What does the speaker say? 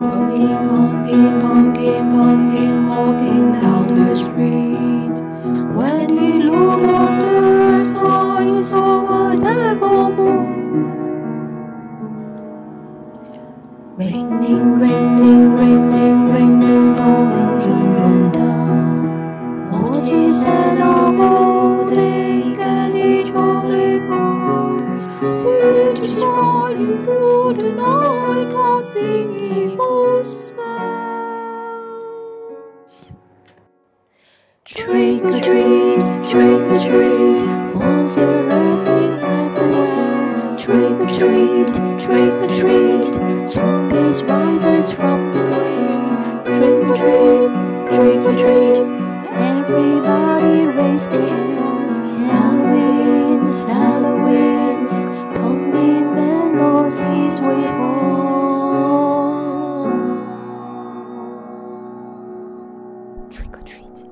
Pumpkin, pumpkin, pumpkin, pumpkin, walking down the street. When he looked up the sky, he saw a devil moon. Raining, raining, raining, which is flying through the night, casting evil spells. Trick or treat, trick or treat, monster lurking everywhere. Trick or treat, trick or treat, zombies rises from the grave. Trick or treat, trick or treat, everybody raise their his way home. Trick or treat.